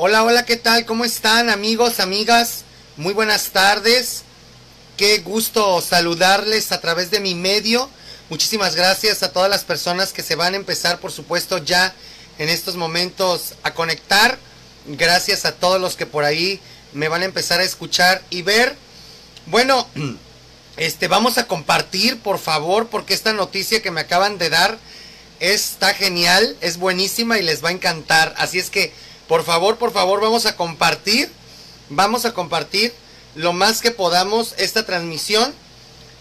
Hola, hola, ¿qué tal? ¿Cómo están amigos, amigas? Muy buenas tardes. Qué gusto saludarles a través de mi medio. Muchísimas gracias a todas las personas que se van a empezar, por supuesto, ya en estos momentos a conectar. Gracias a todos los que por ahí me van a empezar a escuchar y ver. Bueno, este vamos a compartir, por favor, porque esta noticia que me acaban de dar está genial, es buenísima y les va a encantar. Así es que por favor, por favor, vamos a compartir, vamos a compartir lo más que podamos esta transmisión,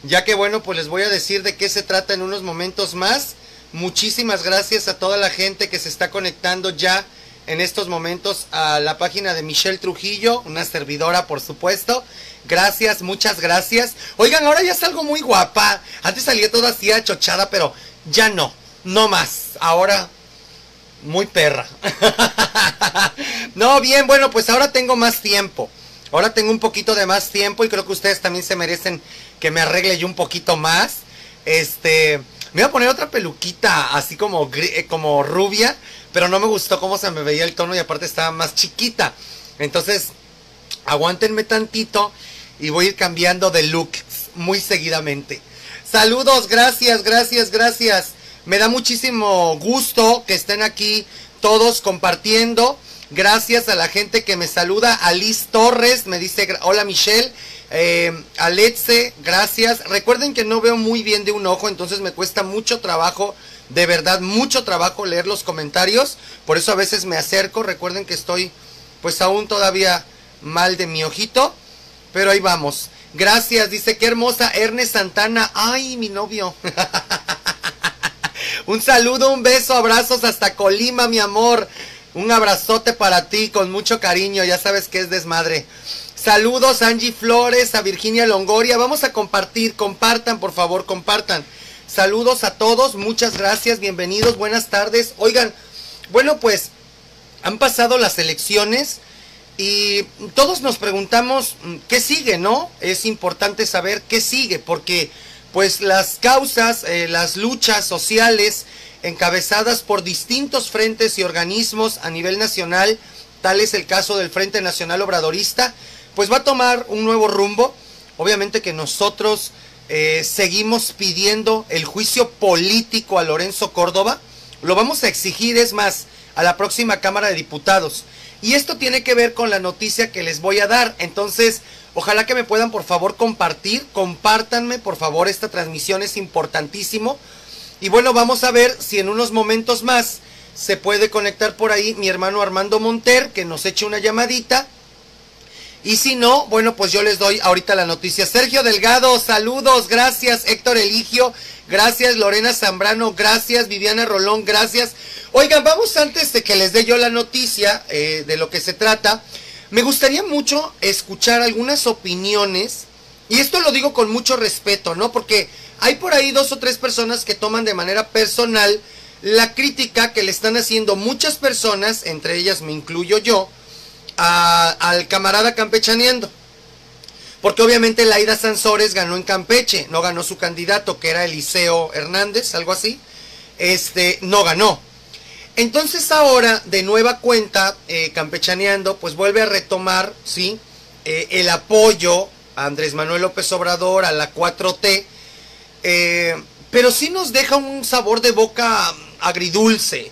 ya que bueno, pues les voy a decir de qué se trata en unos momentos más. Muchísimas gracias a toda la gente que se está conectando ya en estos momentos a la página de Michelle Trujillo, una servidora por supuesto. Gracias, muchas gracias. Oigan, ahora ya salgo muy guapa. Antes salía toda así achochada, pero ya no, no más. Ahora muy perra. no, bien, bueno, pues ahora tengo más tiempo. Ahora tengo un poquito de más tiempo y creo que ustedes también se merecen que me arregle yo un poquito más. Este, me voy a poner otra peluquita así como, eh, como rubia, pero no me gustó cómo se me veía el tono y aparte estaba más chiquita. Entonces, aguántenme tantito y voy a ir cambiando de look muy seguidamente. Saludos, gracias, gracias, gracias. Me da muchísimo gusto que estén aquí todos compartiendo. Gracias a la gente que me saluda. Alice Torres me dice, hola Michelle. Eh, Alexe, gracias. Recuerden que no veo muy bien de un ojo, entonces me cuesta mucho trabajo, de verdad, mucho trabajo leer los comentarios. Por eso a veces me acerco. Recuerden que estoy pues aún todavía mal de mi ojito. Pero ahí vamos. Gracias, dice, qué hermosa Ernest Santana. Ay, mi novio. Un saludo, un beso, abrazos hasta Colima, mi amor. Un abrazote para ti con mucho cariño, ya sabes que es desmadre. Saludos Angie Flores, a Virginia Longoria. Vamos a compartir, compartan, por favor, compartan. Saludos a todos, muchas gracias, bienvenidos, buenas tardes. Oigan, bueno, pues han pasado las elecciones y todos nos preguntamos mm, qué sigue, ¿no? Es importante saber qué sigue, porque pues las causas, eh, las luchas sociales encabezadas por distintos frentes y organismos a nivel nacional, tal es el caso del Frente Nacional Obradorista, pues va a tomar un nuevo rumbo. Obviamente que nosotros eh, seguimos pidiendo el juicio político a Lorenzo Córdoba, lo vamos a exigir, es más, a la próxima Cámara de Diputados. Y esto tiene que ver con la noticia que les voy a dar. Entonces, Ojalá que me puedan por favor compartir, compártanme por favor, esta transmisión es importantísimo. Y bueno, vamos a ver si en unos momentos más se puede conectar por ahí mi hermano Armando Monter, que nos eche una llamadita. Y si no, bueno, pues yo les doy ahorita la noticia. Sergio Delgado, saludos, gracias. Héctor Eligio, gracias. Lorena Zambrano, gracias. Viviana Rolón, gracias. Oigan, vamos antes de que les dé yo la noticia eh, de lo que se trata. Me gustaría mucho escuchar algunas opiniones, y esto lo digo con mucho respeto, ¿no? Porque hay por ahí dos o tres personas que toman de manera personal la crítica que le están haciendo muchas personas, entre ellas me incluyo yo, al camarada campechaneando. Porque obviamente Laida Sansores ganó en Campeche, no ganó su candidato, que era Eliseo Hernández, algo así. Este, no ganó. Entonces ahora, de nueva cuenta, eh, campechaneando, pues vuelve a retomar, ¿sí? Eh, el apoyo a Andrés Manuel López Obrador, a la 4T, eh, pero sí nos deja un sabor de boca agridulce.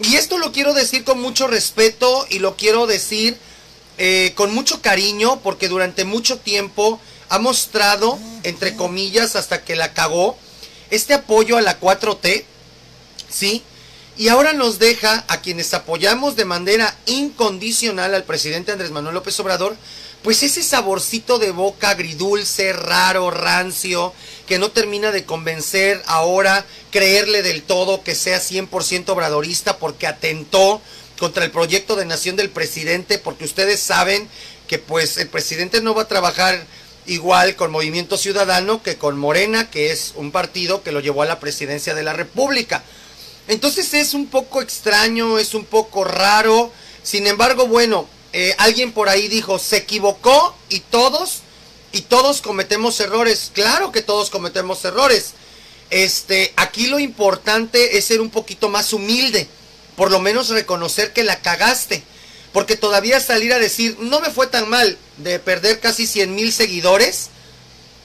Y esto lo quiero decir con mucho respeto y lo quiero decir con mucho cariño, porque durante mucho tiempo ha mostrado, entre comillas, hasta que la cagó, este apoyo a la 4T, ¿sí? Y ahora nos deja a quienes apoyamos de manera incondicional al presidente Andrés Manuel López Obrador, pues ese saborcito de boca agridulce, raro, rancio, que no termina de convencer ahora, creerle del todo que sea 100% obradorista porque atentó contra el proyecto de nación del presidente, porque ustedes saben que pues el presidente no va a trabajar igual con Movimiento Ciudadano que con Morena, que es un partido que lo llevó a la presidencia de la República. Entonces es un poco extraño, es un poco raro. Sin embargo, bueno, eh, alguien por ahí dijo, se equivocó y todos, y todos cometemos errores. Claro que todos cometemos errores. Este, aquí lo importante es ser un poquito más humilde, por lo menos reconocer que la cagaste. Porque todavía salir a decir, no me fue tan mal de perder casi 100 mil seguidores,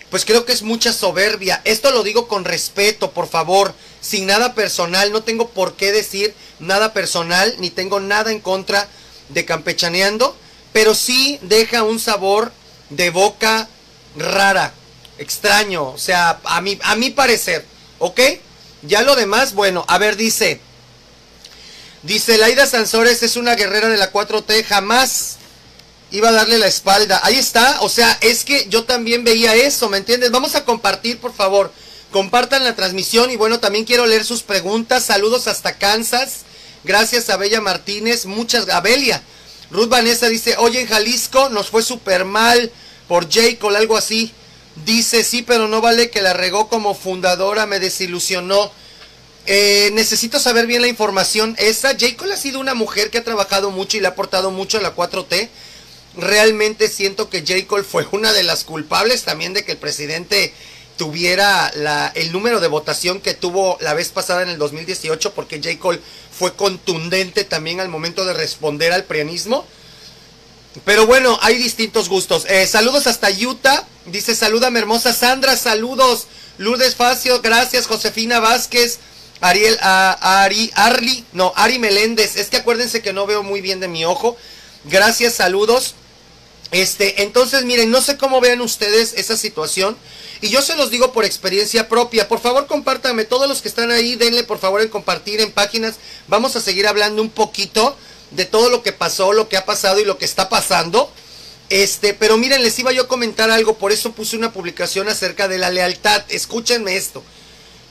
pues creo que es mucha soberbia. Esto lo digo con respeto, por favor, sin nada personal. No tengo por qué decir nada personal, ni tengo nada en contra de campechaneando, pero sí deja un sabor de boca rara, extraño, o sea, a mi, a mi parecer, ¿ok? Ya lo demás, bueno, a ver, dice, dice, Laida Sansores es una guerrera de la 4T, jamás iba a darle la espalda. Ahí está, o sea, es que yo también veía eso, ¿me entiendes? Vamos a compartir, por favor. Compartan la transmisión y bueno, también quiero leer sus preguntas. Saludos hasta Kansas. Gracias a Bella Martínez, muchas, a. Ruth Vanessa dice, oye, en Jalisco nos fue súper mal por J. Cole, algo así. Dice, sí, pero no vale que la regó como fundadora, me desilusionó. Eh, necesito saber bien la información. Esa, J. Cole ha sido una mujer que ha trabajado mucho y le ha aportado mucho a la 4T. Realmente siento que J. Cole fue una de las culpables también de que el presidente tuviera la, el número de votación que tuvo la vez pasada en el 2018, porque J. Cole fue contundente también al momento de responder al prianismo. Pero bueno, hay distintos gustos. Eh, saludos hasta Utah. Dice, salúdame hermosa Sandra, saludos. Lourdes Facio, gracias. Josefina Vázquez. Ariel, Ari, Arli, no, Ari Meléndez. Es que acuérdense que no veo muy bien de mi ojo. Gracias, saludos. Este, entonces miren, no sé cómo vean ustedes esa situación. Y yo se los digo por experiencia propia. Por favor, compártanme. Todos los que están ahí, denle por favor en compartir en páginas. Vamos a seguir hablando un poquito de todo lo que pasó, lo que ha pasado y lo que está pasando. Este, pero miren, les iba yo a comentar algo, por eso puse una publicación acerca de la lealtad. Escúchenme esto.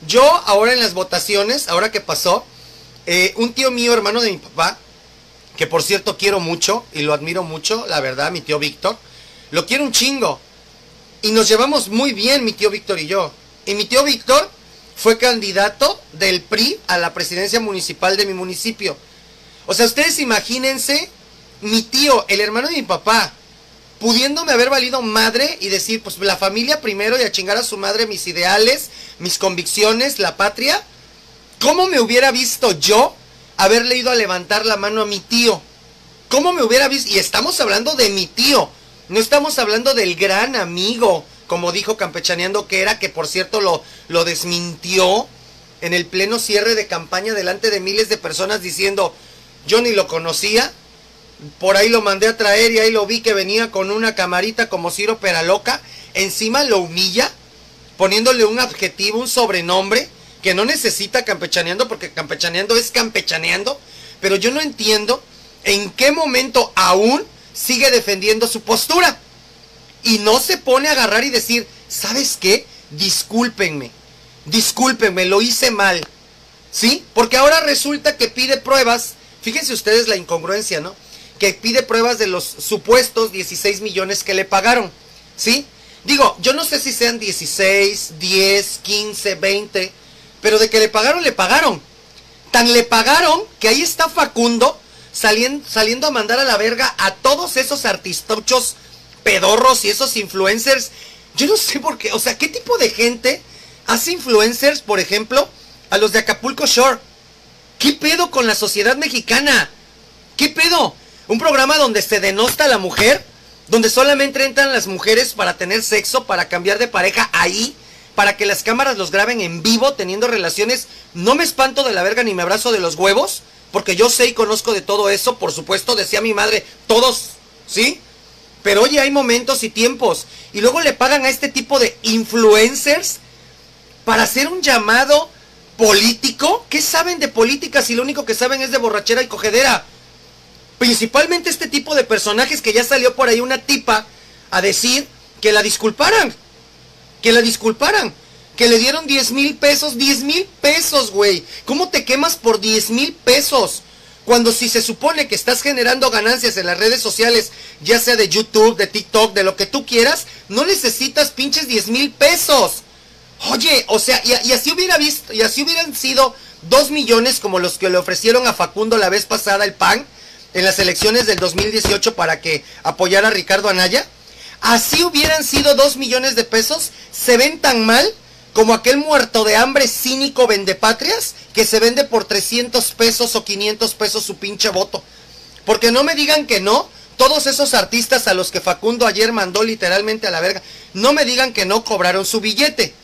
Yo ahora en las votaciones, ahora que pasó, eh, un tío mío, hermano de mi papá, que por cierto quiero mucho y lo admiro mucho, la verdad, mi tío Víctor, lo quiero un chingo. Y nos llevamos muy bien mi tío Víctor y yo. Y mi tío Víctor fue candidato del PRI a la presidencia municipal de mi municipio. O sea, ustedes imagínense mi tío, el hermano de mi papá, pudiéndome haber valido madre y decir, pues la familia primero y a chingar a su madre mis ideales, mis convicciones, la patria. ¿Cómo me hubiera visto yo haberle ido a levantar la mano a mi tío? ¿Cómo me hubiera visto? Y estamos hablando de mi tío. No estamos hablando del gran amigo, como dijo Campechaneando que era, que por cierto lo, lo desmintió en el pleno cierre de campaña delante de miles de personas diciendo, yo ni lo conocía, por ahí lo mandé a traer y ahí lo vi que venía con una camarita como Ciro Peraloca, encima lo humilla, poniéndole un adjetivo, un sobrenombre, que no necesita campechaneando porque campechaneando es campechaneando, pero yo no entiendo en qué momento aún sigue defendiendo su postura. Y no se pone a agarrar y decir, ¿sabes qué? Discúlpenme, discúlpenme, lo hice mal. ¿Sí? Porque ahora resulta que pide pruebas, fíjense ustedes la incongruencia, ¿no? Que pide pruebas de los supuestos 16 millones que le pagaron. ¿Sí? Digo, yo no sé si sean 16, 10, 15, 20, pero de que le pagaron, le pagaron. Tan le pagaron que ahí está Facundo saliendo, a mandar a la verga a todos esos artistochos pedorros y esos influencers. Yo no sé por qué, o sea, ¿qué tipo de gente hace influencers, por ejemplo, a los de Acapulco Shore? ¿Qué pedo con la sociedad mexicana? ¿Qué pedo? Un programa donde se denosta a la mujer, donde solamente entran las mujeres para tener sexo, para cambiar de pareja ahí, para que las cámaras los graben en vivo teniendo relaciones. No me espanto de la verga ni me abrazo de los huevos porque yo sé y conozco de todo eso, por supuesto, decía mi madre, todos, ¿sí? Pero oye, hay momentos y tiempos. Y luego le pagan a este tipo de influencers para hacer un llamado político. ¿Qué saben de política si lo único que saben es de borrachera y cogedera? Principalmente este tipo de personajes que ya salió por ahí una tipa a decir que la disculparan. Que la disculparan que le dieron 10 mil pesos, 10 mil pesos, güey. ¿Cómo te quemas por 10 mil pesos? Cuando si se supone que estás generando ganancias en las redes sociales, ya sea de YouTube, de TikTok, de lo que tú quieras, no necesitas pinches 10 mil pesos. Oye, o sea, y, así hubiera visto, y así hubieran sido 2 millones como los que le ofrecieron a Facundo la vez pasada el PAN en las elecciones del 2018 para que apoyara a Ricardo Anaya. Así hubieran sido 2 millones de pesos, se ven tan mal como aquel muerto de hambre cínico vendepatrias que se vende por 300 pesos o 500 pesos su pinche voto. Porque no me digan que no, todos esos artistas a los que Facundo ayer mandó literalmente a la verga, no me digan que no cobraron su billete.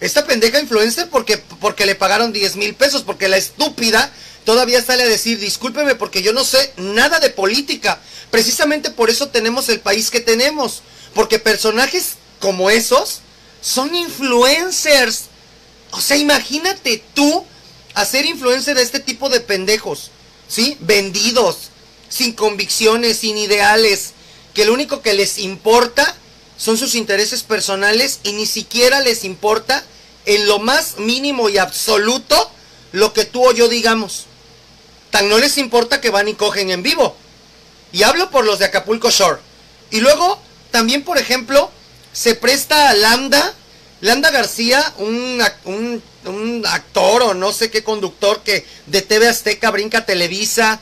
Esta pendeja influencer porque, porque le pagaron 10 mil pesos, porque la estúpida todavía sale a decir, discúlpeme porque yo no sé nada de política. Precisamente por eso tenemos el país que tenemos. Porque personajes como esos son influencers. O sea, imagínate tú hacer influencer de este tipo de pendejos. ¿Sí? Vendidos, sin convicciones, sin ideales. Que lo único que les importa son sus intereses personales y ni siquiera les importa en lo más mínimo y absoluto lo que tú o yo digamos. Tan no les importa que van y cogen en vivo. Y hablo por los de Acapulco Shore. Y luego, también, por ejemplo, se presta a Lambda, Lambda García, un, un, un actor o no sé qué conductor que de TV Azteca brinca Televisa.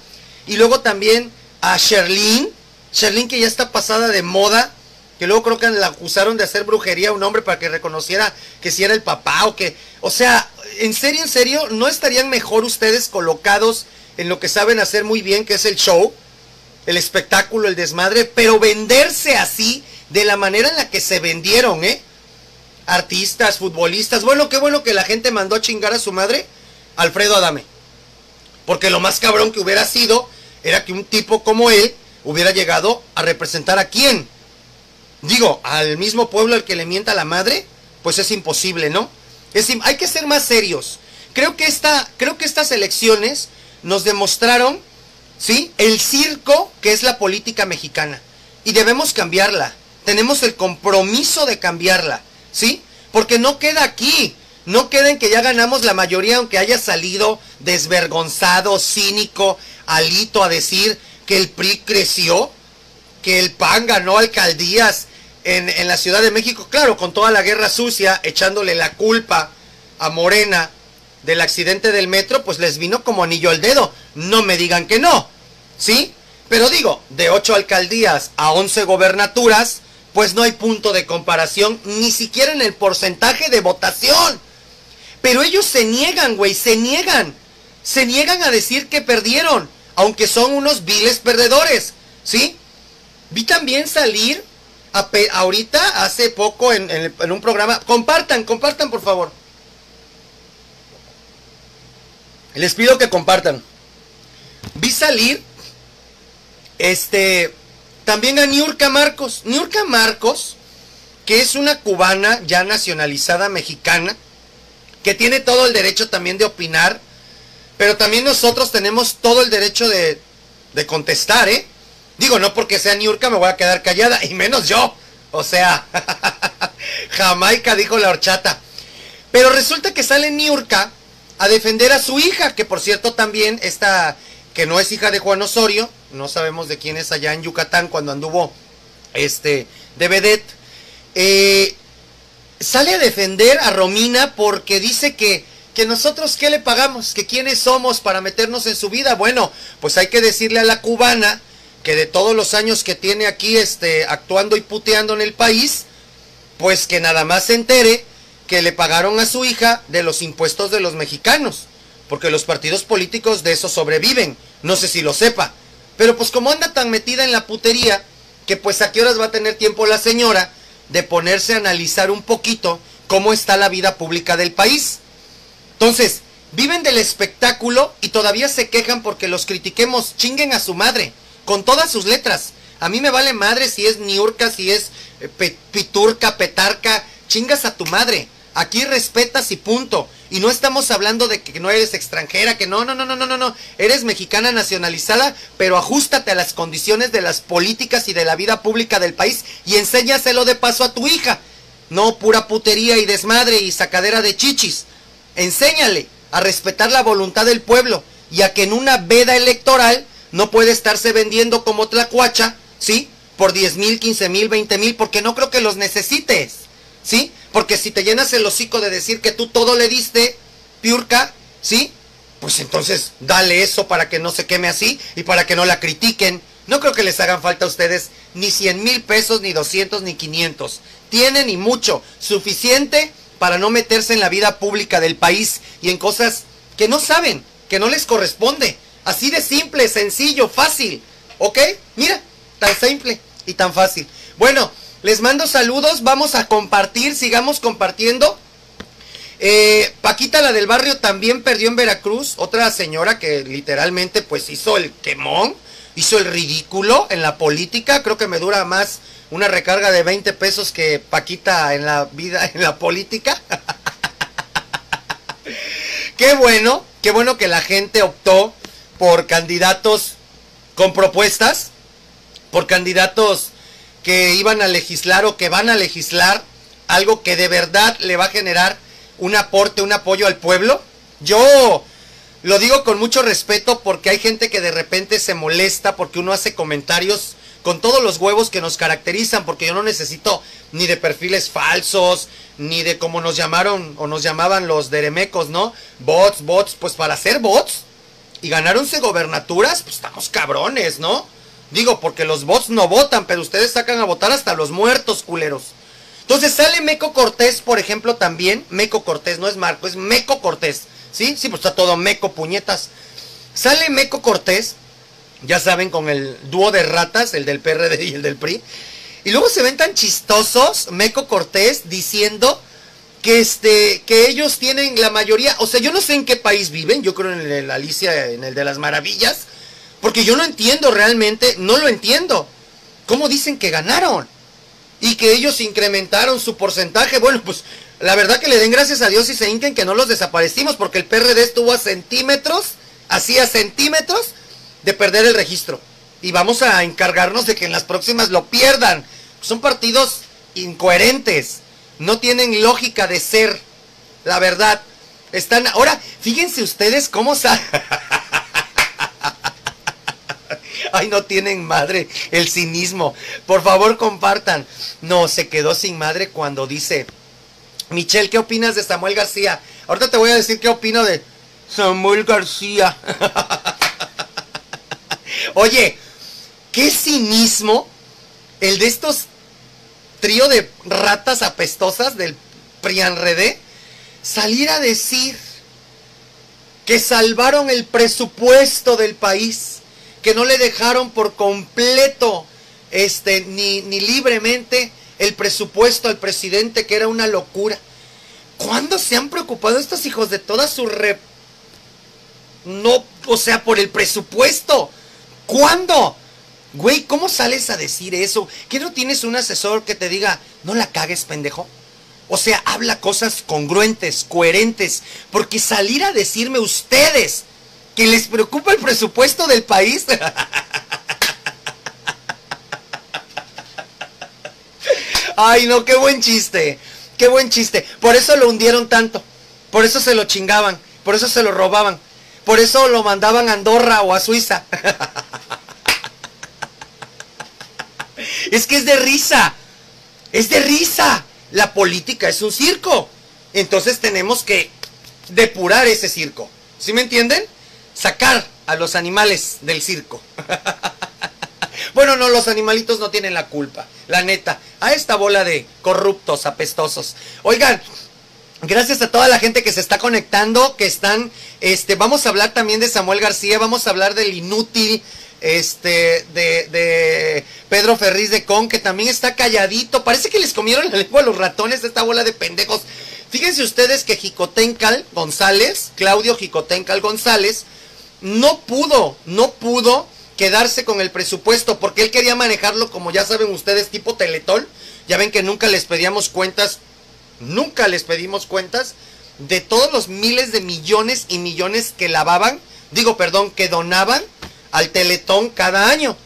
Y luego también a Sherlyn, Sherlyn que ya está pasada de moda que luego creo que la acusaron de hacer brujería a un hombre para que reconociera que si era el papá o que, o sea, en serio, en serio, ¿no estarían mejor ustedes colocados en lo que saben hacer muy bien, que es el show, el espectáculo, el desmadre, pero venderse así, de la manera en la que se vendieron, ¿eh? Artistas, futbolistas, bueno, qué bueno que la gente mandó a chingar a su madre, Alfredo Adame. Porque lo más cabrón que hubiera sido era que un tipo como él hubiera llegado a representar a quién digo, al mismo pueblo al que le mienta la madre, pues es imposible, ¿no? Es, hay que ser más serios. Creo que, esta, creo que estas elecciones nos demostraron, ¿sí? El circo que es la política mexicana. Y debemos cambiarla. Tenemos el compromiso de cambiarla, ¿sí? Porque no queda aquí. No queda en que ya ganamos la mayoría, aunque haya salido desvergonzado, cínico, alito a decir que el PRI creció, que el PAN ganó alcaldías en, en, la Ciudad de México, claro, con toda la guerra sucia, echándole la culpa a Morena del accidente del metro, pues les vino como anillo al dedo. No me digan que no, ¿sí? Pero digo, de 8 alcaldías a 11 gobernaturas, pues no hay punto de comparación, ni siquiera en el porcentaje de votación. Pero ellos se niegan, güey, se niegan. Se niegan a decir que perdieron, aunque son unos viles perdedores, ¿sí? Vi también salir ahorita, hace poco, en, en, un programa. Compartan, compartan, por favor. Les pido que compartan. Vi salir, este, también a Niurka Marcos. Niurka Marcos, que es una cubana ya nacionalizada mexicana, que tiene todo el derecho también de opinar, pero también nosotros tenemos todo el derecho de, de contestar, ¿eh? Digo, no porque sea Niurka me voy a quedar callada, y menos yo. O sea, Jamaica dijo la horchata. Pero resulta que sale Niurka a defender a su hija, que por cierto también esta, que no es hija de Juan Osorio, no sabemos de quién es allá en Yucatán cuando anduvo este de vedette, eh, sale a defender a Romina porque dice que, que nosotros qué le pagamos, que quiénes somos para meternos en su vida. Bueno, pues hay que decirle a la cubana que de todos los años que tiene aquí este, actuando y puteando en el país, pues que nada más se entere que le pagaron a su hija de los impuestos de los mexicanos, porque los partidos políticos de eso sobreviven, no sé si lo sepa, pero pues como anda tan metida en la putería, que pues a qué horas va a tener tiempo la señora de ponerse a analizar un poquito cómo está la vida pública del país. Entonces, viven del espectáculo y todavía se quejan porque los critiquemos, chinguen a su madre con todas sus letras. A mí me vale madre si es niurca, si es eh, piturca, petarca, chingas a tu madre. Aquí respetas y punto. Y no estamos hablando de que no eres extranjera, que no, no, no, no, no, no, no. Eres mexicana nacionalizada, pero ajustate a las condiciones de las políticas y de la vida pública del país y enséñaselo de paso a tu hija. No pura putería y desmadre y sacadera de chichis. Enséñale a respetar la voluntad del pueblo y a que en una veda electoral no puede estarse vendiendo como tlacuacha, ¿sí? Por 10 mil, 15 mil, 20 mil, porque no creo que los necesites, ¿sí? Porque si te llenas el hocico de decir que tú todo le diste, piurca, ¿sí? Pues entonces dale eso para que no se queme así y para que no la critiquen. No creo que les hagan falta a ustedes ni 100 mil pesos, ni 200, ni 500. Tienen y mucho, suficiente para no meterse en la vida pública del país y en cosas que no saben, que no les corresponde. Así de simple, sencillo, fácil. ¿Ok? Mira, tan simple y tan fácil. Bueno, les mando saludos, vamos a compartir, sigamos compartiendo. Eh, Paquita, la del barrio, también perdió en Veracruz. Otra señora que literalmente pues hizo el quemón, hizo el ridículo en la política. Creo que me dura más una recarga de 20 pesos que Paquita en la vida, en la política. qué bueno, qué bueno que la gente optó por candidatos con propuestas, por candidatos que iban a legislar o que van a legislar algo que de verdad le va a generar un aporte, un apoyo al pueblo. Yo lo digo con mucho respeto porque hay gente que de repente se molesta porque uno hace comentarios con todos los huevos que nos caracterizan, porque yo no necesito ni de perfiles falsos, ni de como nos llamaron o nos llamaban los deremecos, ¿no? Bots, bots, pues para hacer bots y ganar 11 gobernaturas, pues estamos cabrones, ¿no? Digo, porque los bots no votan, pero ustedes sacan a votar hasta los muertos, culeros. Entonces sale Meco Cortés, por ejemplo, también. Meco Cortés, no es Marco, es Meco Cortés. ¿Sí? Sí, pues está todo Meco, puñetas. Sale Meco Cortés ya saben, con el dúo de ratas, el del PRD y el del PRI. Y luego se ven tan chistosos, Meco Cortés, diciendo que, este, que ellos tienen la mayoría, o sea, yo no sé en qué país viven, yo creo en el Alicia, en el de las maravillas, porque yo no entiendo realmente, no lo entiendo. ¿Cómo dicen que ganaron? Y que ellos incrementaron su porcentaje. Bueno, pues la verdad que le den gracias a Dios y se hinquen que no los desaparecimos, porque el PRD estuvo a centímetros, hacía centímetros de perder el registro. Y vamos a encargarnos de que en las próximas lo pierdan. Son partidos incoherentes. No tienen lógica de ser. La verdad. Están. Ahora, fíjense ustedes cómo sale. Ay, no tienen madre. El cinismo. Por favor, compartan. No, se quedó sin madre cuando dice. Michelle, ¿qué opinas de Samuel García? Ahorita te voy a decir qué opino de Samuel García. Oye, qué cinismo el de estos trío de ratas apestosas del Prianredé salir a decir que salvaron el presupuesto del país, que no le dejaron por completo este ni, ni libremente el presupuesto al presidente, que era una locura. ¿Cuándo se han preocupado estos hijos de toda su re... No, o sea, por el presupuesto? ¿Cuándo? Güey, ¿cómo sales a decir eso? ¿Que no tienes un asesor que te diga, no la cagues, pendejo? O sea, habla cosas congruentes, coherentes, porque salir a decirme ustedes que les preocupa el presupuesto del país. Ay, no, qué buen chiste. Qué buen chiste. Por eso lo hundieron tanto. Por eso se lo chingaban. Por eso se lo robaban. Por eso lo mandaban a Andorra o a Suiza. es que es de risa. Es de risa. La política es un circo. Entonces tenemos que depurar ese circo. ¿Sí me entienden? Sacar a los animales del circo. bueno, no, los animalitos no tienen la culpa. La neta. A esta bola de corruptos, apestosos. Oigan, Gracias a toda la gente que se está conectando, que están, este, vamos a hablar también de Samuel García, vamos a hablar del inútil, este, de, Pedro Ferriz de Con, que también está calladito, parece que les comieron la lengua a los ratones de esta bola de pendejos. Fíjense ustedes que Jicotencal González, Claudio Jicotencal González, no pudo, no pudo quedarse con el presupuesto porque él quería manejarlo como ya saben ustedes tipo Teletol. Ya ven que nunca les pedíamos cuentas Nunca les pedimos cuentas de todos los miles de millones y millones que lavaban, digo, perdón, que donaban al Teletón cada año.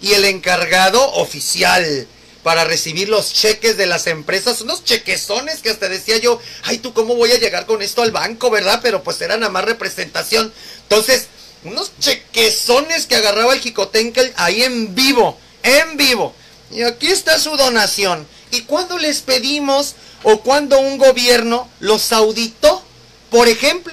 Y el encargado oficial para recibir los cheques de las empresas, unos chequezones que hasta decía yo, ay, tú cómo voy a llegar con esto al banco, ¿verdad? Pero pues era nada más representación. Entonces, Unos chequezones que agarraba el Jicotenkel ahí en vivo, en vivo. Y aquí está su donación. ¿Y cuándo les pedimos o cuando un gobierno los auditó? Por ejemplo,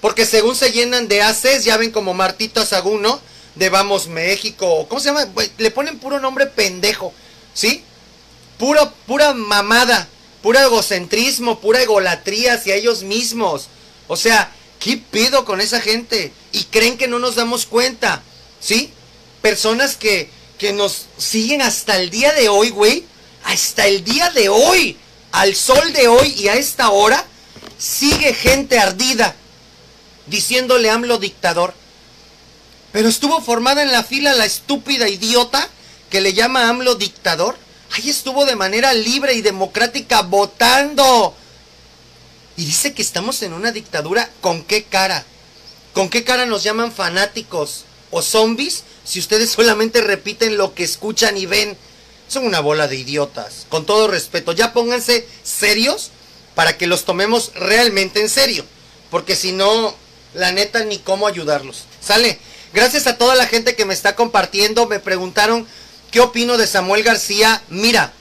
porque según se llenan de ACES, ya ven como Martito Asaguno, de Vamos México, ¿cómo se llama? Le ponen puro nombre pendejo, ¿sí? Puro, pura mamada, puro egocentrismo, pura egolatría hacia ellos mismos. O sea, ¿qué pido con esa gente? Y creen que no nos damos cuenta, ¿sí? Personas que, que nos siguen hasta el día de hoy, güey. Hasta el día de hoy, al sol de hoy y a esta hora, sigue gente ardida diciéndole AMLO dictador. Pero estuvo formada en la fila la estúpida idiota que le llama AMLO dictador. Ahí estuvo de manera libre y democrática votando. Y dice que estamos en una dictadura. ¿Con qué cara? ¿Con qué cara nos llaman fanáticos o zombies si ustedes solamente repiten lo que escuchan y ven? Son una bola de idiotas. Con todo respeto, ya pónganse serios para que los tomemos realmente en serio. Porque si no, la neta, ni cómo ayudarlos. Sale. Gracias a toda la gente que me está compartiendo. Me preguntaron qué opino de Samuel García. Mira,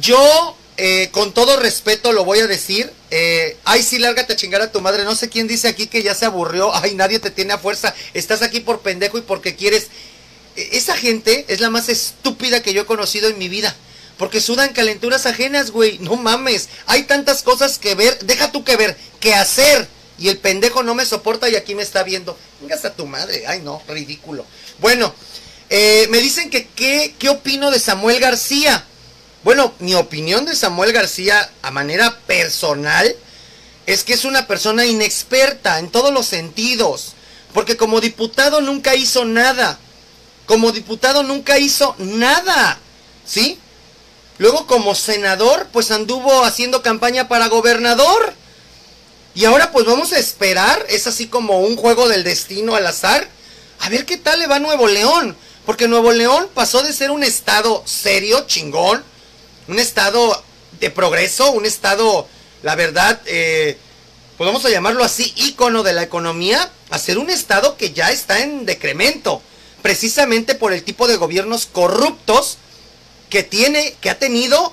yo eh, con todo respeto lo voy a decir. Eh, ay, sí, lárgate a chingar a tu madre. No sé quién dice aquí que ya se aburrió. Ay, nadie te tiene a fuerza. Estás aquí por pendejo y porque quieres. E, esa gente es la más estúpida que yo he conocido en mi vida. Porque sudan calenturas ajenas, güey. No mames. Hay tantas cosas que ver. Deja tú que ver. Que hacer y el pendejo no me soporta y aquí me está viendo. Vengas a tu madre. Ay, no, ridículo. Bueno, eh, me dicen que qué, qué opino de Samuel García. Bueno, mi opinión de Samuel García a manera personal es que es una persona inexperta en todos los sentidos. Porque como diputado nunca hizo nada. Como diputado nunca hizo nada. ¿Sí? Luego como senador, pues anduvo haciendo campaña para gobernador. Y ahora pues vamos a esperar, es así como un juego del destino al azar, a ver qué tal le va a Nuevo León. Porque Nuevo León pasó de ser un estado serio, chingón, un estado de progreso, un estado, la verdad, eh, podemos llamarlo así, ícono de la economía, a ser un estado que ya está en decremento, precisamente por el tipo de gobiernos corruptos que tiene, que ha tenido,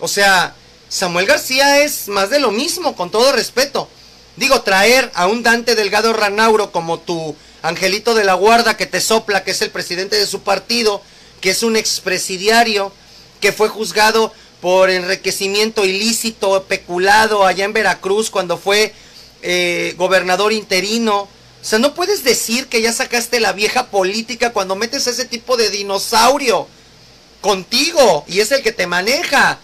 o sea, Samuel García es más de lo mismo, con todo respeto. Digo, traer a un Dante Delgado Ranauro como tu angelito de la guarda que te sopla, que es el presidente de su partido, que es un expresidiario, que fue juzgado por enriquecimiento ilícito, peculado allá en Veracruz cuando fue eh, gobernador interino. O sea, no puedes decir que ya sacaste la vieja política cuando metes a ese tipo de dinosaurio contigo y es el que te maneja.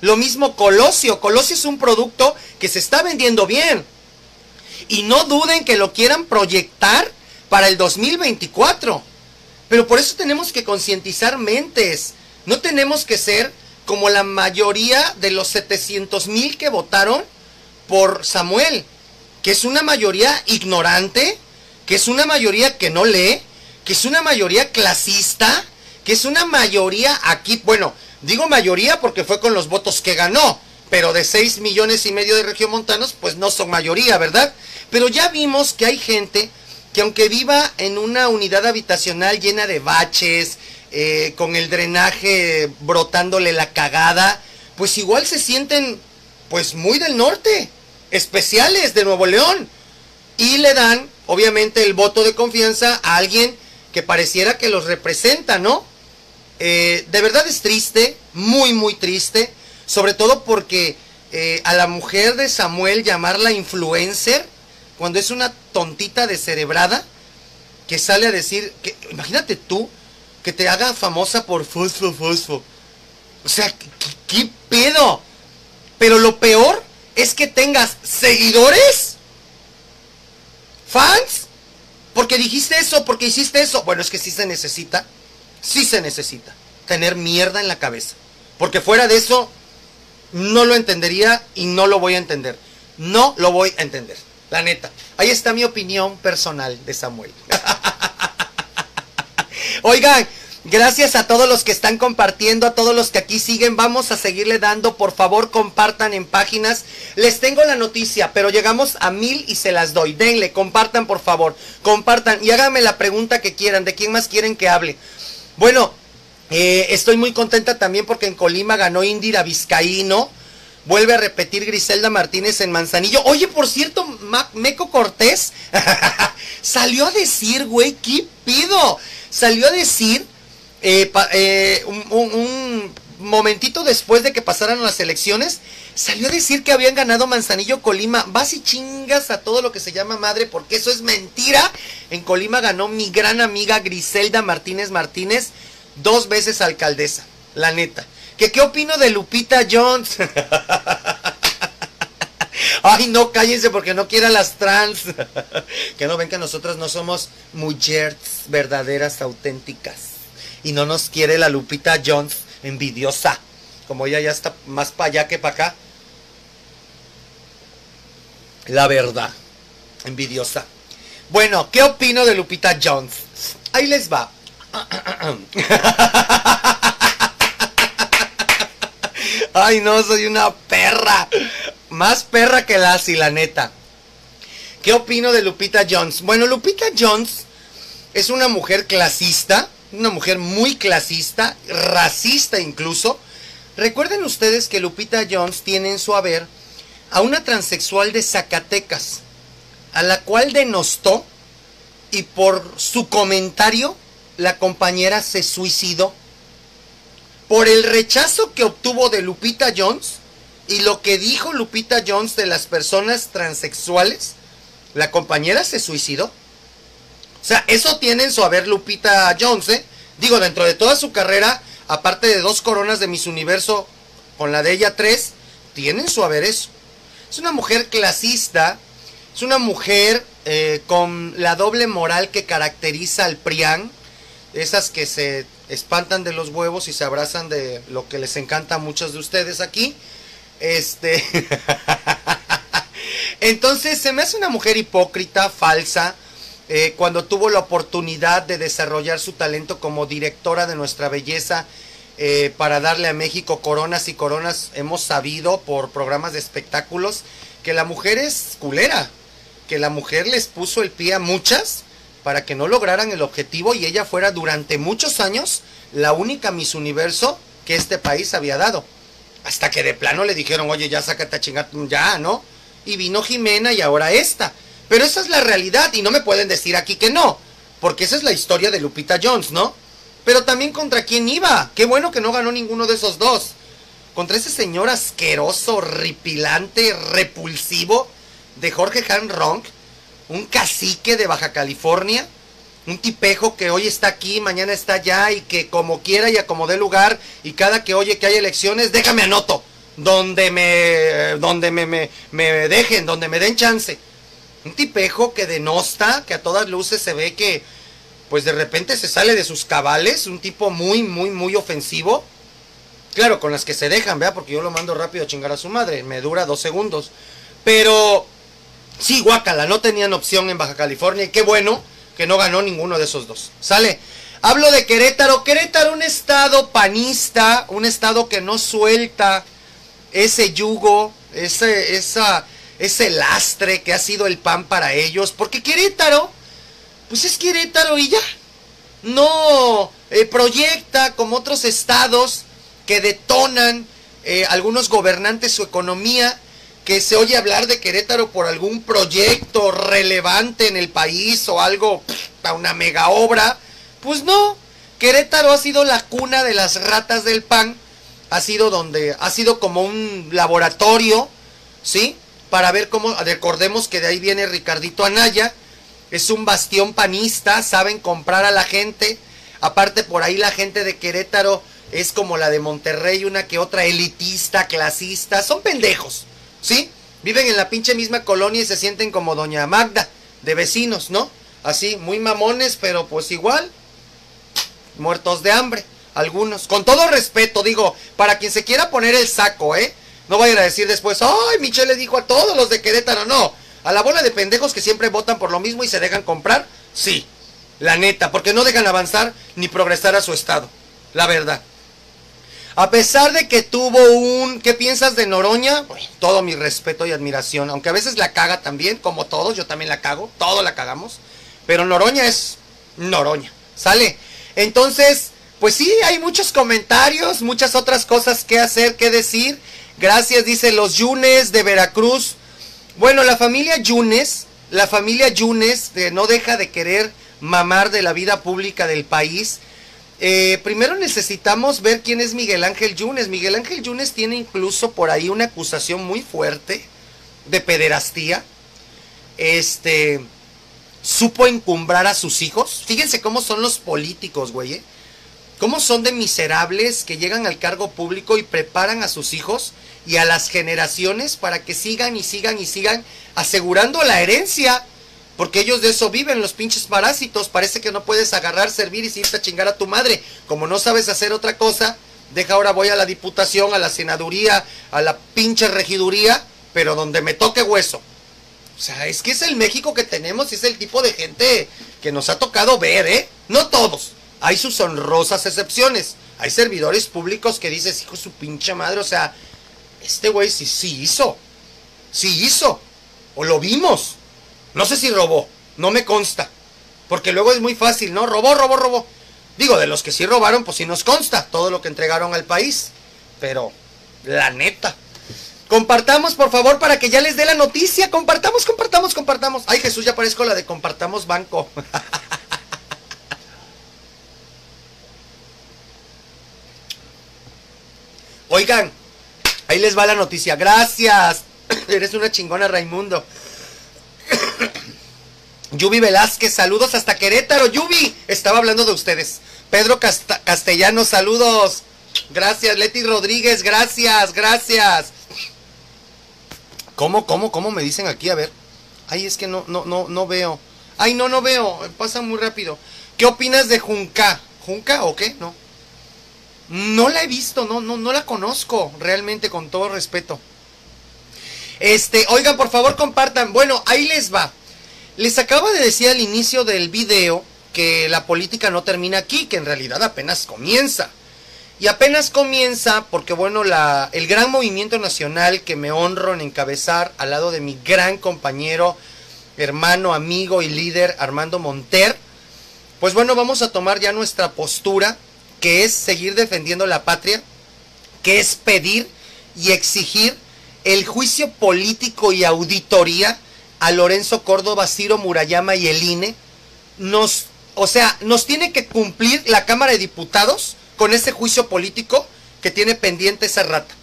Lo mismo Colosio. Colosio es un producto que se está vendiendo bien. Y no duden que lo quieran proyectar para el 2024. Pero por eso tenemos que concientizar mentes. No tenemos que ser como la mayoría de los 700 mil que votaron por Samuel. Que es una mayoría ignorante. Que es una mayoría que no lee. Que es una mayoría clasista. Que es una mayoría aquí, bueno, Digo mayoría porque fue con los votos que ganó, pero de 6 millones y medio de regiomontanos, pues no son mayoría, ¿verdad? Pero ya vimos que hay gente que aunque viva en una unidad habitacional llena de baches, eh, con el drenaje brotándole la cagada, pues igual se sienten pues muy del norte, especiales de Nuevo León. Y le dan, obviamente, el voto de confianza a alguien que pareciera que los representa, ¿no? Eh, de verdad es triste, muy, muy triste, sobre todo porque eh, a la mujer de Samuel llamarla influencer, cuando es una tontita descerebrada, que sale a decir, que, imagínate tú, que te haga famosa por fosfo, fosfo. O sea, ¿qué, ¿qué, pedo? Pero lo peor es que tengas seguidores, fans, porque dijiste eso, porque hiciste eso. Bueno, es que sí se necesita sí se necesita tener mierda en la cabeza. Porque fuera de eso, no lo entendería y no lo voy a entender. No lo voy a entender. La neta. Ahí está mi opinión personal de Samuel. Oigan, Gracias a todos los que están compartiendo, a todos los que aquí siguen. Vamos a seguirle dando. Por favor, compartan en páginas. Les tengo la noticia, pero llegamos a mil y se las doy. Denle, compartan, por favor. Compartan y háganme la pregunta que quieran. ¿De quién más quieren que hable? Bueno, eh, estoy muy contenta también porque en Colima ganó Indira Vizcaíno. Vuelve a repetir Griselda Martínez en Manzanillo. Oye, por cierto, Meco Cortés salió a decir, güey, ¿qué pido? Salió a decir eh, eh, un, momentito después de que pasaran las elecciones, salió a decir que habían ganado Manzanillo Colima. Vas y chingas a todo lo que se llama madre, porque eso es mentira. En Colima ganó mi gran amiga Griselda Martínez Martínez, dos veces alcaldesa, la neta. ¿Que qué opino de Lupita Jones? Ay, no, cállense porque no quiera las trans. que no ven que nosotros no somos mujeres verdaderas, auténticas y no nos quiere la Lupita Jones envidiosa. Como ella ya está más para allá que para acá. La verdad, envidiosa. Bueno, ¿qué opino de Lupita Jones? Ahí les va. Ay, no, soy una perra. Más perra que la la neta. ¿Qué opino de Lupita Jones? Bueno, Lupita Jones es una mujer clasista una mujer muy clasista, racista incluso. Recuerden ustedes que Lupita Jones tiene en su haber a una transexual de Zacatecas, a la cual denostó y por su comentario la compañera se suicidó. Por el rechazo que obtuvo de Lupita Jones y lo que dijo Lupita Jones de las personas transexuales, la compañera se suicidó. O sea, eso tiene en su haber Lupita Jones, ¿eh? Digo, dentro de toda su carrera, aparte de dos coronas de Miss Universo, con la de ella tres, tienen su haber eso. Es una mujer clasista, es una mujer eh, con la doble moral que caracteriza al Prián, esas que se espantan de los huevos y se abrazan de lo que les encanta a muchos de ustedes aquí. Este. Entonces se me hace una mujer hipócrita, falsa, eh, cuando tuvo la oportunidad de desarrollar su talento como directora de nuestra belleza eh, para darle a México coronas y coronas, hemos sabido por programas de espectáculos que la mujer es culera, que la mujer les puso el pie a muchas para que no lograran el objetivo y ella fuera durante muchos años la única Miss Universo que este país había dado. Hasta que de plano le dijeron, oye, ya sácate a chingar, ya, ¿no? Y vino Jimena y ahora esta. Pero esa es la realidad y no me pueden decir aquí que no, porque esa es la historia de Lupita Jones, ¿no? Pero también contra quién iba. Qué bueno que no ganó ninguno de esos dos. Contra ese señor asqueroso, ripilante, repulsivo de Jorge Han Ronk, un cacique de Baja California, un tipejo que hoy está aquí, mañana está allá y que como quiera y acomode lugar y cada que oye que hay elecciones, déjame anoto, donde me, donde me, me, me dejen, donde me den chance. Un tipejo que denosta, que a todas luces se ve que, pues de repente se sale de sus cabales, un tipo muy, muy, muy ofensivo. Claro, con las que se dejan, vea, porque yo lo mando rápido a chingar a su madre, me dura dos segundos. Pero, sí, guacala, no tenían opción en Baja California y qué bueno que no ganó ninguno de esos dos. Sale. Hablo de Querétaro. Querétaro, un estado panista, un estado que no suelta ese yugo, ese, esa, ese lastre que ha sido el pan para ellos, porque Querétaro, pues es Querétaro y ya, no eh, proyecta como otros estados que detonan eh, algunos gobernantes su economía, que se oye hablar de Querétaro por algún proyecto relevante en el país o algo, una mega obra, pues no, Querétaro ha sido la cuna de las ratas del pan, ha sido donde, ha sido como un laboratorio, ¿sí? Para ver cómo, recordemos que de ahí viene Ricardito Anaya, es un bastión panista, saben comprar a la gente, aparte por ahí la gente de Querétaro es como la de Monterrey, una que otra elitista, clasista, son pendejos, ¿sí? Viven en la pinche misma colonia y se sienten como Doña Magda, de vecinos, ¿no? Así, muy mamones, pero pues igual, muertos de hambre, algunos. Con todo respeto, digo, para quien se quiera poner el saco, ¿eh? No vayan a decir después, ay, Michelle le dijo a todos los de Querétaro. No, a la bola de pendejos que siempre votan por lo mismo y se dejan comprar, sí. La neta, porque no dejan avanzar ni progresar a su estado. La verdad. A pesar de que tuvo un... ¿Qué piensas de Noroña? todo mi respeto y admiración. Aunque a veces la caga también, como todos, yo también la cago. Todo la cagamos. Pero Noroña es Noroña. ¿Sale? Entonces, pues sí, hay muchos comentarios, muchas otras cosas que hacer, que decir. Gracias, dice los Yunes de Veracruz. Bueno, la familia Yunes, la familia Yunes no deja de querer mamar de la vida pública del país. Eh, primero necesitamos ver quién es Miguel Ángel Yunes. Miguel Ángel Yunes tiene incluso por ahí una acusación muy fuerte de pederastía. Este supo encumbrar a sus hijos. Fíjense cómo son los políticos, güey. ¿eh? Cómo son de miserables que llegan al cargo público y preparan a sus hijos y a las generaciones para que sigan y sigan y sigan asegurando la herencia porque ellos de eso viven, los pinches parásitos. Parece que no puedes agarrar, servir y irte a chingar a tu madre. Como no sabes hacer otra cosa, deja ahora voy a la diputación, a la senaduría, a la pinche regiduría, pero donde me toque hueso. O sea, es que es el México que tenemos y es el tipo de gente que nos ha tocado ver, ¿eh? No todos. Hay sus honrosas excepciones. Hay servidores públicos que dices, hijo su pinche madre, o sea, este güey sí, sí hizo. Sí hizo. O lo vimos. No sé si robó, no me consta. Porque luego es muy fácil, ¿no? Robó, robó, robó. Digo, de los que sí robaron, pues sí nos consta todo lo que entregaron al país. Pero, la neta. Compartamos, por favor, para que ya les dé la noticia. Compartamos, compartamos, compartamos. Ay, Jesús, ya parezco la de compartamos banco. Oigan, ahí les va la noticia. Gracias. Eres una chingona, Raimundo. Yubi Velázquez, saludos hasta Querétaro. Yubi, estaba hablando de ustedes. Pedro Castellano, saludos. Gracias. Leti Rodríguez, gracias, gracias. ¿Cómo, cómo, cómo me dicen aquí? A ver. Ay, es que no, no, no, no veo. Ay, no, no veo. Pasa muy rápido. ¿Qué opinas de Junca? ¿Junca o qué? No. No la he visto, no, no, no la conozco realmente, con todo respeto. Este, oigan, por favor, compartan. Bueno, ahí les va. Les acabo de decir al inicio del video que la política no termina aquí, que en realidad apenas comienza. Y apenas comienza porque, bueno, la, el gran movimiento nacional que me honro en encabezar al lado de mi gran compañero, hermano, amigo y líder Armando Monter, pues bueno, vamos a tomar ya nuestra postura, que es seguir defendiendo la patria, que es pedir y exigir el juicio político y auditoría a Lorenzo Córdoba, Ciro Murayama y el INE, nos, o sea, nos tiene que cumplir la Cámara de Diputados con ese juicio político que tiene pendiente esa rata.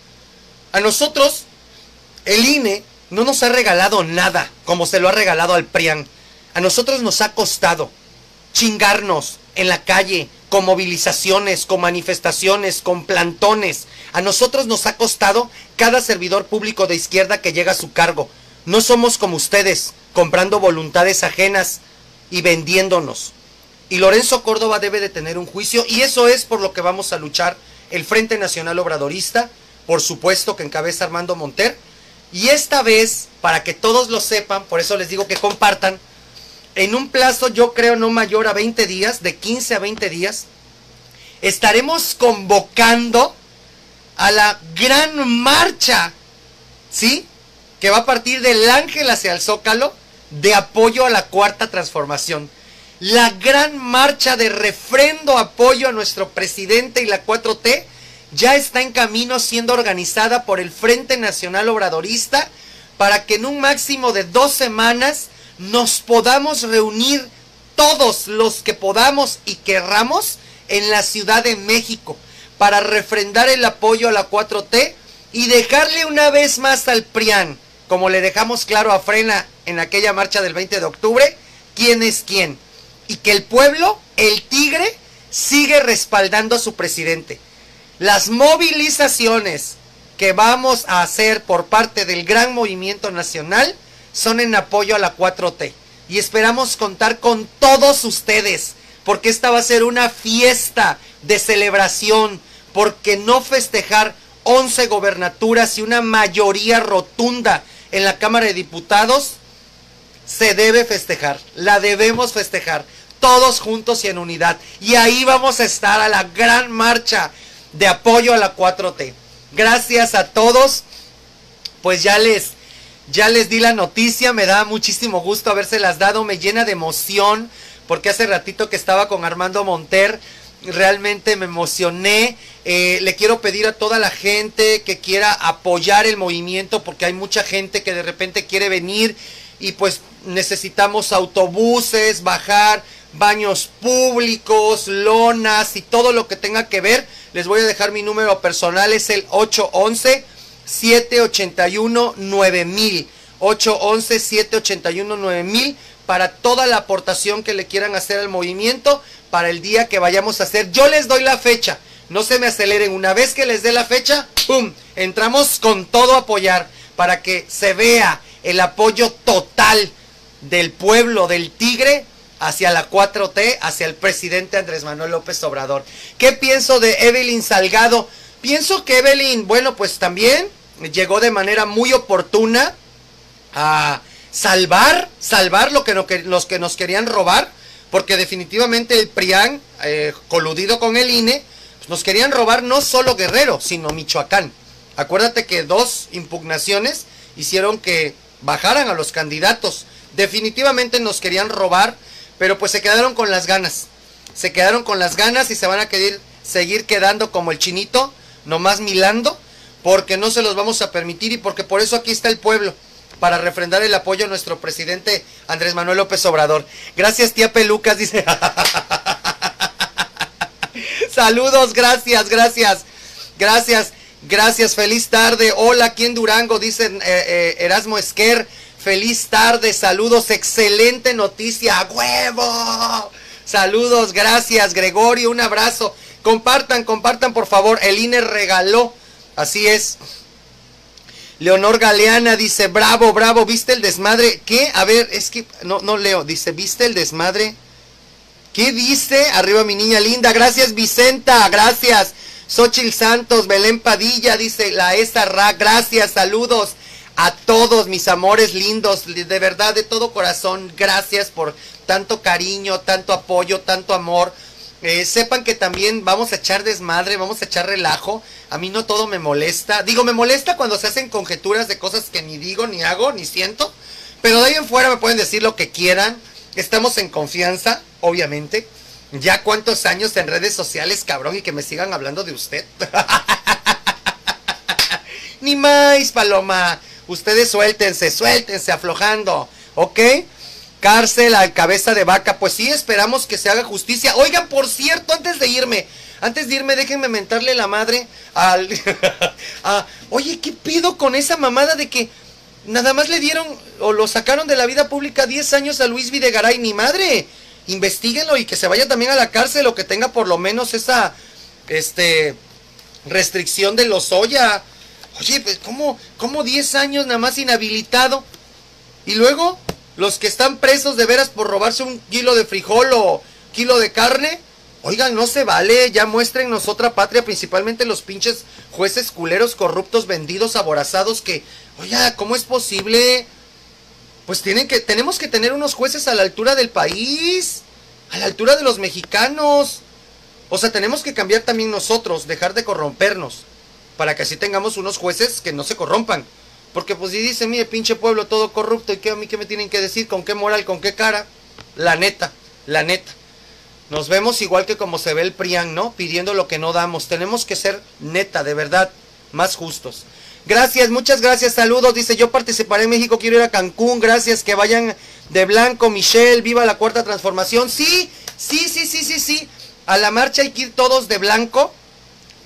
A nosotros, el INE no nos ha regalado nada como se lo ha regalado al PRIAN. A nosotros nos ha costado chingarnos en la calle, con movilizaciones, con manifestaciones, con plantones. A nosotros nos ha costado cada servidor público de izquierda que llega a su cargo. No somos como ustedes, comprando voluntades ajenas y vendiéndonos. Y Lorenzo Córdoba debe de tener un juicio y eso es por lo que vamos a luchar el Frente Nacional Obradorista, por supuesto que encabeza Armando Monter. Y esta vez, para que todos lo sepan, por eso les digo que compartan, en un plazo yo creo no mayor a 20 días, de 15 a 20 días, estaremos convocando a la gran marcha, ¿sí? Que va a partir del ángel hacia el zócalo de apoyo a la cuarta transformación. La gran marcha de refrendo apoyo a nuestro presidente y la 4T ya está en camino siendo organizada por el Frente Nacional Obradorista para que en un máximo de dos semanas nos podamos reunir todos los que podamos y querramos en la Ciudad de México para refrendar el apoyo a la 4T y dejarle una vez más al PRIAN, como le dejamos claro a Frena en aquella marcha del 20 de octubre, quién es quién. Y que el pueblo, el tigre, sigue respaldando a su presidente. Las movilizaciones que vamos a hacer por parte del gran movimiento nacional son en apoyo a la 4T. Y esperamos contar con todos ustedes, porque esta va a ser una fiesta de celebración, porque no festejar 11 gobernaturas y una mayoría rotunda en la Cámara de Diputados se debe festejar, la debemos festejar. todos juntos y en unidad. Y ahí vamos a estar a la gran marcha de apoyo a la 4T. Gracias a todos. Pues ya les ya les di la noticia, me da muchísimo gusto habérselas dado, me llena de emoción, porque hace ratito que estaba con Armando Monter, realmente me emocioné. Eh, le quiero pedir a toda la gente que quiera apoyar el movimiento, porque hay mucha gente que de repente quiere venir y pues necesitamos autobuses, bajar, baños públicos, lonas y todo lo que tenga que ver. Les voy a dejar mi número personal, es el 811. 781 9000. 811 781 9000 para toda la aportación que le quieran hacer al movimiento para el día que vayamos a hacer. Yo les doy la fecha. No se me aceleren. Una vez que les dé la fecha, ¡pum! Entramos con todo apoyar para que se vea el apoyo total del pueblo del Tigre hacia la 4T, hacia el presidente Andrés Manuel López Obrador. ¿Qué pienso de Evelyn Salgado? Pienso que Evelyn, bueno, pues también llegó de manera muy oportuna a salvar, salvar lo que, los que nos querían robar, porque definitivamente el PRIAN, eh, coludido con el INE, pues nos querían robar no solo Guerrero, sino Michoacán. Acuérdate que dos impugnaciones hicieron que bajaran a los candidatos. Definitivamente nos querían robar, pero pues se quedaron con las ganas. Se quedaron con las ganas y se van a querer seguir quedando como el chinito nomás milando, porque no se los vamos a permitir y porque por eso aquí está el pueblo, para refrendar el apoyo a nuestro presidente Andrés Manuel López Obrador. Gracias, tía Pelucas, dice. Saludos, gracias, gracias, gracias, gracias, feliz tarde. Hola, aquí en Durango, dice eh, eh, Erasmo Esquer. Feliz tarde, saludos, excelente noticia, huevo. Saludos, gracias, Gregorio, un abrazo. Compartan, compartan por favor. El INE regaló. Así es. Leonor Galeana dice, bravo, bravo, ¿viste el desmadre? ¿Qué? A ver, es que no, no leo. Dice, ¿viste el desmadre? ¿Qué dice? Arriba mi niña linda. Gracias, Vicenta. Gracias. Xochil Santos, Belén Padilla, dice la ESA Ra. Gracias, saludos a todos mis amores lindos. De verdad, de todo corazón. Gracias por tanto cariño, tanto apoyo, tanto amor. Eh, sepan que también vamos a echar desmadre, vamos a echar relajo. A mí no todo me molesta. Digo, me molesta cuando se hacen conjeturas de cosas que ni digo, ni hago, ni siento. Pero de ahí en fuera me pueden decir lo que quieran. Estamos en confianza, obviamente. Ya cuántos años en redes sociales, cabrón, y que me sigan hablando de usted. ni más, Paloma. Ustedes suéltense, suéltense, aflojando. ¿Ok? Cárcel al cabeza de vaca. Pues sí, esperamos que se haga justicia. Oigan, por cierto, antes de irme, antes de irme, déjenme mentarle la madre al. oye, ¿qué pido con esa mamada de que nada más le dieron o lo sacaron de la vida pública 10 años a Luis Videgaray? Ni madre. Investíguenlo y que se vaya también a la cárcel o que tenga por lo menos esa. Este. Restricción de los Oya. Oye, pues, ¿cómo, ¿cómo 10 años nada más inhabilitado? Y luego, los que están presos de veras por robarse un kilo de frijol o kilo de carne, oigan, no se vale, ya muéstrenos otra patria, principalmente los pinches jueces culeros, corruptos, vendidos, aborazados, que, oiga, ¿cómo es posible? Pues tienen que, tenemos que tener unos jueces a la altura del país, a la altura de los mexicanos. O sea, tenemos que cambiar también nosotros, dejar de corrompernos, para que así tengamos unos jueces que no se corrompan. Porque pues si dice, mire, pinche pueblo todo corrupto, ¿y qué a mí qué me tienen que decir? ¿Con qué moral, con qué cara? La neta, la neta. Nos vemos igual que como se ve el PRIAN, ¿no? Pidiendo lo que no damos. Tenemos que ser neta, de verdad, más justos. Gracias, muchas gracias, saludos. Dice, yo participaré en México, quiero ir a Cancún. Gracias, que vayan de blanco, Michelle, viva la cuarta transformación. Sí, sí, sí, sí, sí, sí. A la marcha hay que ir todos de blanco,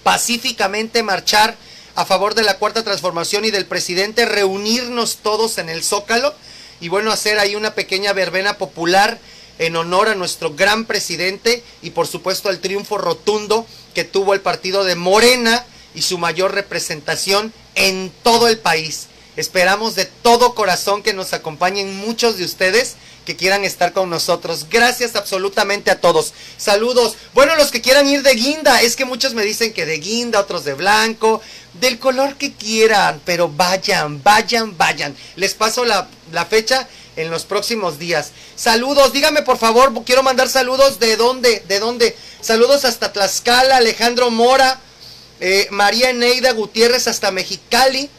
pacíficamente marchar a favor de la cuarta transformación y del presidente, reunirnos todos en el Zócalo y bueno, hacer ahí una pequeña verbena popular en honor a nuestro gran presidente y por supuesto al triunfo rotundo que tuvo el partido de Morena y su mayor representación en todo el país. Esperamos de todo corazón que nos acompañen muchos de ustedes que quieran estar con nosotros. Gracias absolutamente a todos. Saludos. Bueno, los que quieran ir de guinda, es que muchos me dicen que de guinda, otros de blanco, del color que quieran, pero vayan, vayan, vayan. Les paso la, la fecha en los próximos días. Saludos, dígame por favor, quiero mandar saludos de dónde, de dónde. Saludos hasta Tlaxcala, Alejandro Mora, eh, María Eneida Gutiérrez hasta Mexicali.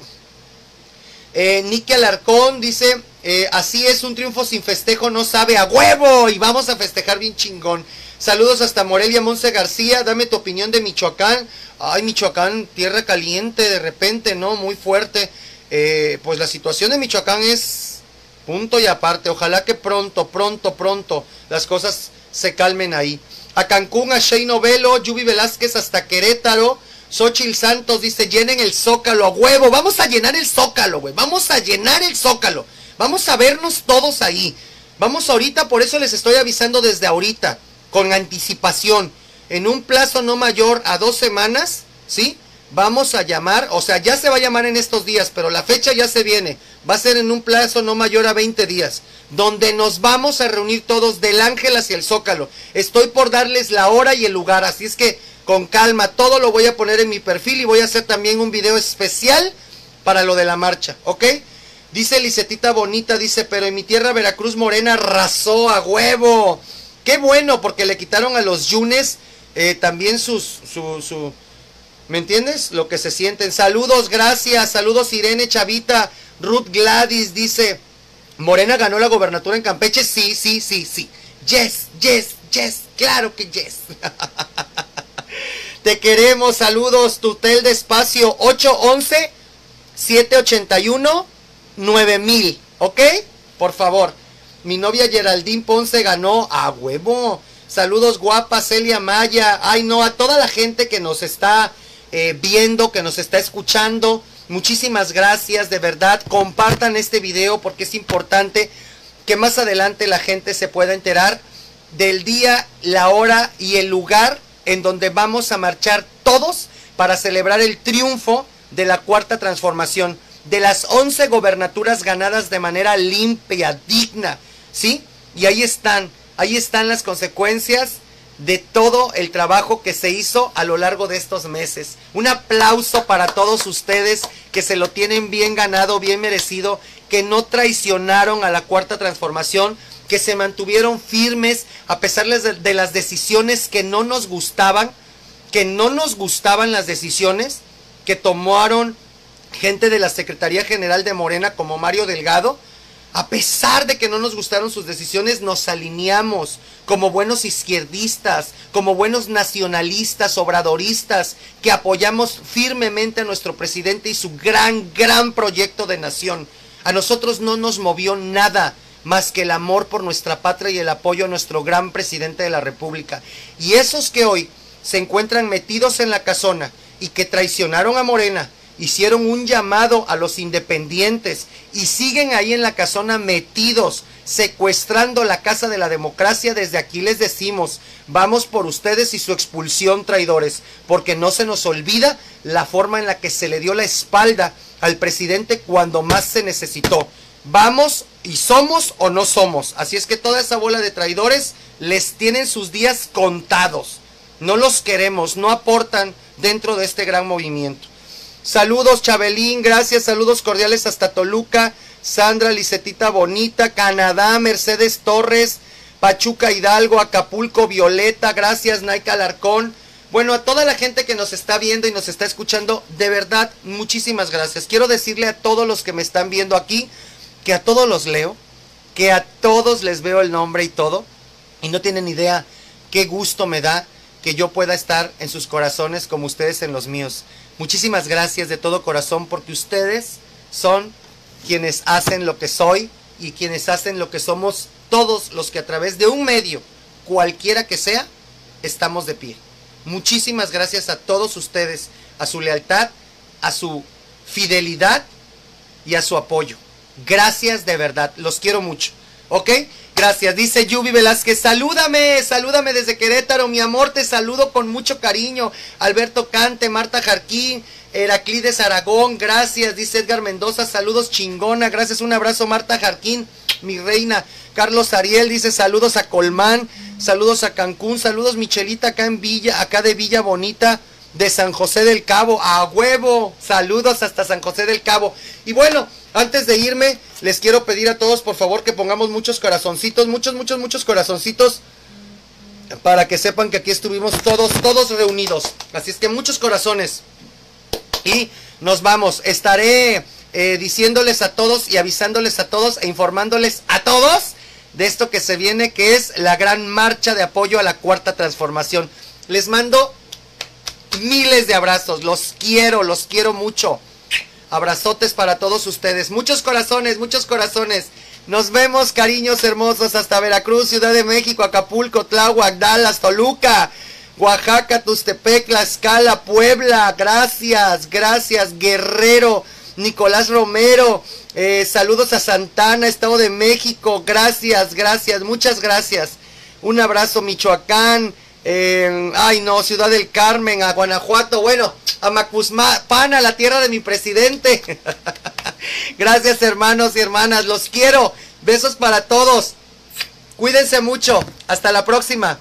Eh, Niki Alarcón dice, eh, así es, un triunfo sin festejo no sabe a huevo y vamos a festejar bien chingón. Saludos hasta Morelia, Monse García, dame tu opinión de Michoacán. Ay, Michoacán, tierra caliente de repente, ¿no? Muy fuerte. Eh, pues la situación de Michoacán es punto y aparte. Ojalá que pronto, pronto, pronto las cosas se calmen ahí. A Cancún, a Shey Novelo, Yubi Velázquez hasta Querétaro. Xochil Santos dice, llenen el zócalo a huevo. Vamos a llenar el zócalo, güey. Vamos a llenar el zócalo. Vamos a vernos todos ahí. Vamos ahorita, por eso les estoy avisando desde ahorita, con anticipación. En un plazo no mayor a dos semanas, ¿sí? Vamos a llamar, o sea, ya se va a llamar en estos días, pero la fecha ya se viene. Va a ser en un plazo no mayor a 20 días, donde nos vamos a reunir todos del Ángel hacia el Zócalo. Estoy por darles la hora y el lugar, así es que con calma, todo lo voy a poner en mi perfil y voy a hacer también un video especial para lo de la marcha, ¿ok? Dice Licetita Bonita, dice, pero en mi tierra Veracruz Morena arrasó a huevo. Qué bueno, porque le quitaron a los yunes eh, también sus, su, su, ¿me entiendes? Lo que se sienten. Saludos, gracias, saludos Irene Chavita, Ruth Gladys dice, Morena ganó la gobernatura en Campeche, sí, sí, sí, sí. Yes, yes, yes, claro que yes. Te queremos, saludos, tutel de espacio 811 781 9000, ¿ok? Por favor. Mi novia Geraldine Ponce ganó a huevo. Saludos guapa Celia Maya. Ay no, a toda la gente que nos está eh, viendo, que nos está escuchando. Muchísimas gracias, de verdad. Compartan este video porque es importante que más adelante la gente se pueda enterar del día, la hora y el lugar en donde vamos a marchar todos para celebrar el triunfo de la cuarta transformación, de las 11 gobernaturas ganadas de manera limpia, digna, ¿sí? Y ahí están, ahí están las consecuencias de todo el trabajo que se hizo a lo largo de estos meses. Un aplauso para todos ustedes que se lo tienen bien ganado, bien merecido, que no traicionaron a la cuarta transformación, que se mantuvieron firmes a pesar de, las decisiones que no nos gustaban, que no nos gustaban las decisiones que tomaron gente de la Secretaría General de Morena como Mario Delgado, a pesar de que no nos gustaron sus decisiones, nos alineamos como buenos izquierdistas, como buenos nacionalistas, obradoristas, que apoyamos firmemente a nuestro presidente y su gran, gran proyecto de nación. A nosotros no nos movió nada más que el amor por nuestra patria y el apoyo a nuestro gran presidente de la República. Y esos que hoy se encuentran metidos en la casona y que traicionaron a Morena, hicieron un llamado a los independientes y siguen ahí en la casona metidos, secuestrando la casa de la democracia, desde aquí les decimos, vamos por ustedes y su expulsión, traidores, porque no se nos olvida la forma en la que se le dio la espalda al presidente cuando más se necesitó. Vamos y somos o no somos. Así es que toda esa bola de traidores les tienen sus días contados. No los queremos, no aportan dentro de este gran movimiento. Saludos Chabelín, gracias, saludos cordiales hasta Toluca, Sandra Licetita Bonita, Canadá, Mercedes Torres, Pachuca Hidalgo, Acapulco, Violeta, gracias Naika Alarcón. Bueno, a toda la gente que nos está viendo y nos está escuchando, de verdad, muchísimas gracias. Quiero decirle a todos los que me están viendo aquí, que a todos los leo, que a todos les veo el nombre y todo, y no tienen idea qué gusto me da que yo pueda estar en sus corazones como ustedes en los míos. Muchísimas gracias de todo corazón porque ustedes son quienes hacen lo que soy y quienes hacen lo que somos todos los que a través de un medio, cualquiera que sea, estamos de pie. Muchísimas gracias a todos ustedes, a su lealtad, a su fidelidad y a su apoyo. Gracias de verdad, los quiero mucho. ¿Ok? Gracias, dice Yubi Velázquez. Salúdame, salúdame desde Querétaro, mi amor, te saludo con mucho cariño. Alberto Cante, Marta Jarquín, Heraclides Aragón, gracias, dice Edgar Mendoza, saludos chingona, gracias, un abrazo Marta Jarquín, mi reina. Carlos Ariel dice saludos a Colmán, saludos a Cancún, saludos Michelita acá en Villa, acá de Villa Bonita, de San José del Cabo. A huevo. Saludos hasta San José del Cabo. Y bueno, antes de irme, les quiero pedir a todos, por favor, que pongamos muchos corazoncitos, muchos, muchos, muchos corazoncitos. Para que sepan que aquí estuvimos todos, todos reunidos. Así es que muchos corazones. Y nos vamos. Estaré eh, diciéndoles a todos y avisándoles a todos e informándoles a todos de esto que se viene, que es la gran marcha de apoyo a la cuarta transformación. Les mando miles de abrazos, los quiero, los quiero mucho. Abrazotes para todos ustedes, muchos corazones, muchos corazones. Nos vemos, cariños hermosos, hasta Veracruz, Ciudad de México, Acapulco, Tláhuac, Dallas, Toluca, Oaxaca, Tustepec, Tlaxcala, Puebla. Gracias, gracias, Guerrero, Nicolás Romero. Eh, saludos a Santana, Estado de México. Gracias, gracias, muchas gracias. Un abrazo, Michoacán. Ay no, Ciudad del Carmen, a Guanajuato, bueno, a Macusmán, la tierra de mi presidente. Gracias hermanos y hermanas, los quiero. Besos para todos. Cuídense mucho. Hasta la próxima.